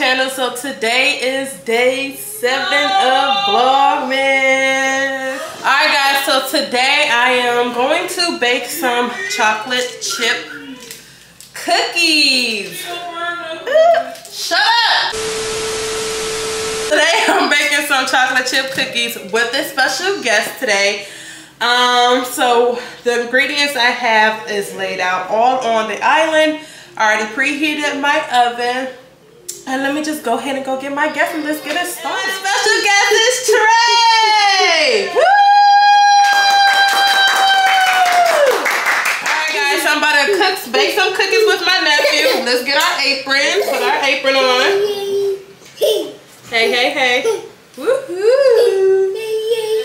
channel. So today is day seven of Vlogmas. Alright guys, so today I am going to bake some chocolate chip cookies. Shut up! Today I'm baking some chocolate chip cookies with a special guest today. Um, so the ingredients I have is laid out all on the island. I already preheated my oven. And let me just go ahead and go get my guest and let's get it started. Special guest is Trey! Woo! Alright guys, I'm about to cook, bake some cookies with my nephew. Let's get our aprons, put our apron on. Hey, hey, hey. Woohoo!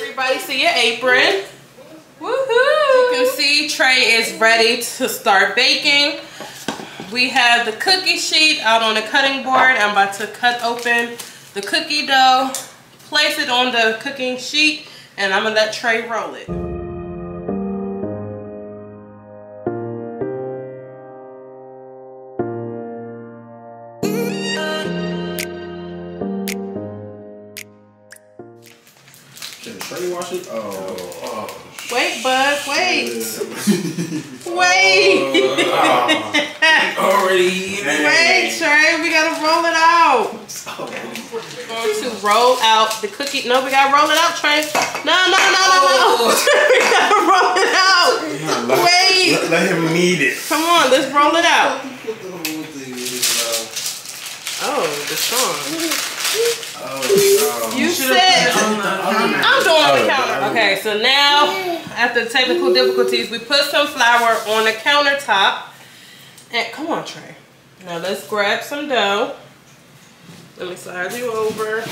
Everybody see your apron. Woohoo! You can see Trey is ready to start baking. We have the cookie sheet out on the cutting board. I'm about to cut open the cookie dough, place it on the cooking sheet, and I'm gonna let Trey roll it. Wash it? Oh. oh. Wait, bud, wait. Wait. Oh, Already eating. Wait, Trey, we gotta roll it out. We're going to roll out the cookie. No, we gotta roll it out, Trey. No, no, no, no, no. Oh. we gotta roll it out. Let, Wait. Let, let him knead it. Come on, let's roll it out. Oh, the song. Oh, no. You said I'm doing on the counter. Oh, okay, so now after technical difficulties, we put some flour on the countertop. And come on, Trey. Now let's grab some dough. Let me slide you over.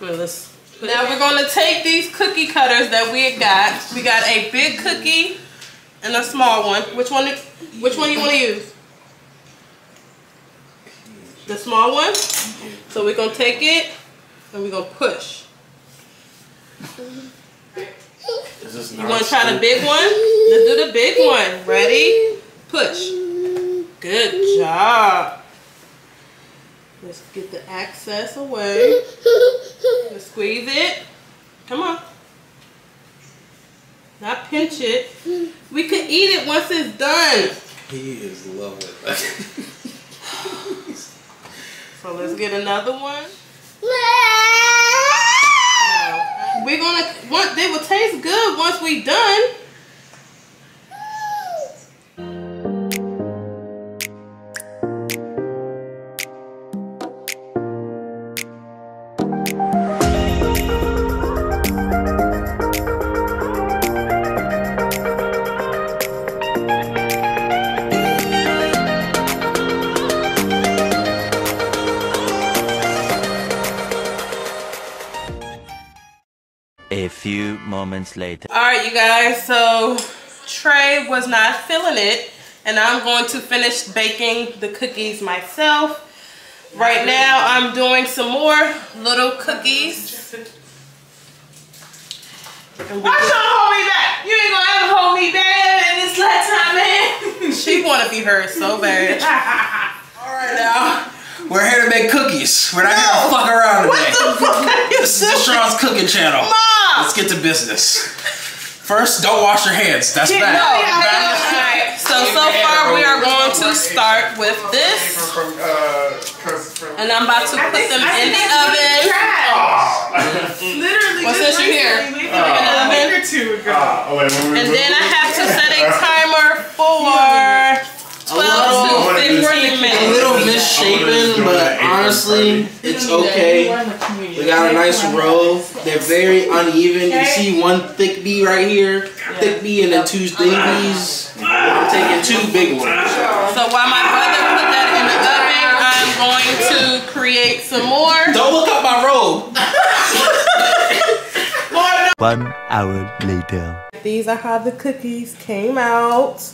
Now, let's now we're gonna take these cookie cutters that we got. We got a big cookie and a small one. Which one? Which one you want to use? The small one. So we're gonna take it and we're gonna push. Is this You wanna try the big one? Let's do the big one. Ready? Push. Good job. Let's get the access away. Let's squeeze it. Come on. Not pinch it. We could eat it once it's done. He is loving it. So let's get another one. No. We're gonna, they will taste good once we're done. A few moments later. All right, you guys, so Trey was not feeling it, and I'm going to finish baking the cookies myself. Right now, I'm doing some more little cookies. And we Why can- trying to hold me back? You ain't gonna ever hold me back in this lifetime, man. She want to be heard so bad. Alright now, we're here to make cookies. We're not here to fuck around today. This is Deshaun's cooking channel. Mom! Let's get to business. First, don't wash your hands. That's No, bad. Alright, so so far we are going to start with this, From, uh, cause from, and I'm about to put them in the oven. Literally, Well, just since you're here. recently, maybe in the a oven. two ago. Wait, And then I have to set a honestly, it's okay. We got a nice row. They're very uneven. You see one thick bee right here, thick bee, and then two thin bees. I'm taking two big ones. So while my brother put that in the oven, I'm going to create some more. Don't look up my robe. One hour later. These are how the cookies came out.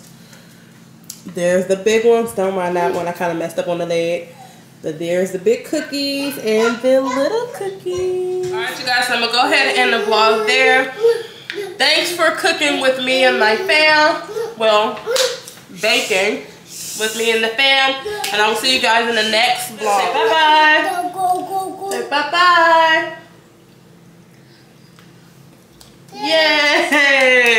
There's the big ones. Don't mind that one. I kind of messed up on the leg. But there's the big cookies and the little cookies. All right, you guys, I'm gonna go ahead and end the vlog there. Thanks for cooking with me and my fam. Well, baking with me and the fam. And I'll see you guys in the next vlog. Bye-bye. Bye-bye. Yay.